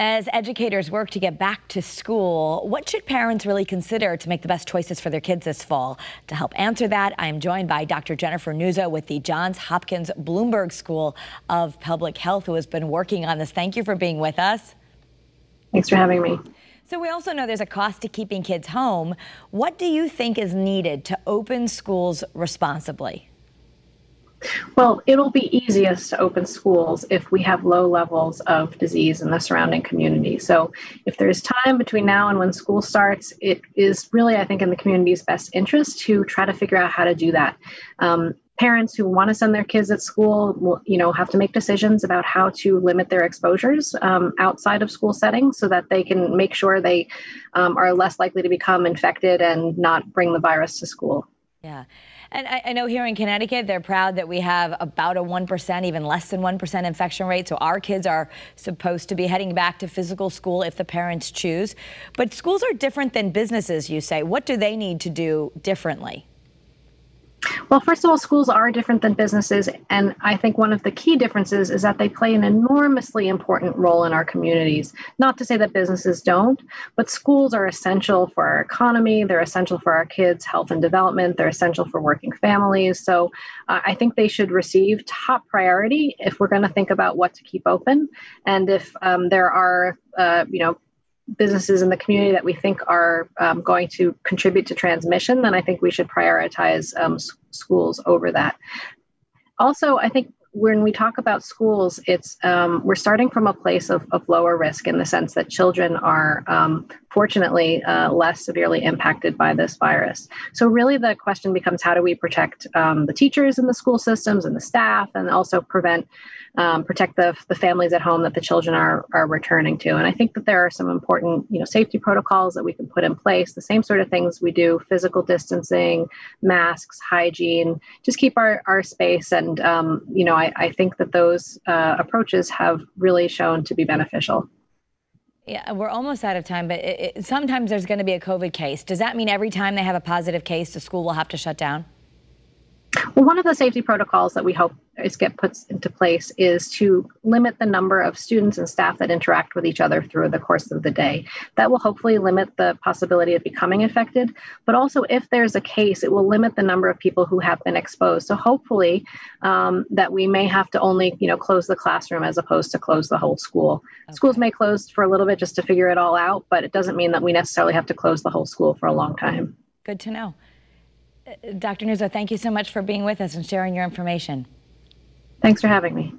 As educators work to get back to school, what should parents really consider to make the best choices for their kids this fall? To help answer that, I am joined by Dr. Jennifer Nuzzo with the Johns Hopkins Bloomberg School of Public Health, who has been working on this. Thank you for being with us. Thanks for having me. So we also know there's a cost to keeping kids home. What do you think is needed to open schools responsibly? Well, it'll be easiest to open schools if we have low levels of disease in the surrounding community. So, if there's time between now and when school starts, it is really, I think, in the community's best interest to try to figure out how to do that. Um, parents who want to send their kids at school will, you know, have to make decisions about how to limit their exposures um, outside of school settings so that they can make sure they um, are less likely to become infected and not bring the virus to school. Yeah. And I, I, know here in Connecticut, they're proud that we have about a 1%, even less than 1% infection rate. So our kids are supposed to be heading back to physical school if the parents choose. But schools are different than businesses, you say. What do they need to do differently? Well, first of all, schools are different than businesses. And I think one of the key differences is that they play an enormously important role in our communities. Not to say that businesses don't, but schools are essential for our economy. They're essential for our kids' health and development. They're essential for working families. So uh, I think they should receive top priority if we're going to think about what to keep open. And if um, there are, uh, you know, businesses in the community that we think are um, going to contribute to transmission, then I think we should prioritize um, schools over that. Also, I think when we talk about schools, it's um, we're starting from a place of, of, lower risk in the sense that children are um, fortunately uh, less severely impacted by this virus. So really, the question becomes how do we protect um, the teachers in the school systems and the staff, and also prevent um, protect the, the families at home that the children are are returning to. And I think that there are some important you know safety protocols that we can put in place. The same sort of things we do: physical distancing, masks, hygiene. Just keep our our space and um, you know I, I think that those uh, approaches have really shown to be beneficial. Yeah, we're almost out of time, but it, it, sometimes there's going to be a COVID case. Does that mean every time they have a positive case, the school will have to shut down? Well, one of the safety protocols that we hope is get put into place is to limit the number of students and staff that interact with each other through the course of the day. That will hopefully limit the possibility of becoming infected, but also if there's a case, it will limit the number of people who have been exposed. So hopefully um, that we may have to only, you know, close the classroom as opposed to close the whole school. Okay. Schools may close for a little bit just to figure it all out, but it doesn't mean that we necessarily have to close the whole school for a long time. Good to know. Uh, Dr. Nuzzo, thank you so much for being with us and sharing your information. Thanks for having me.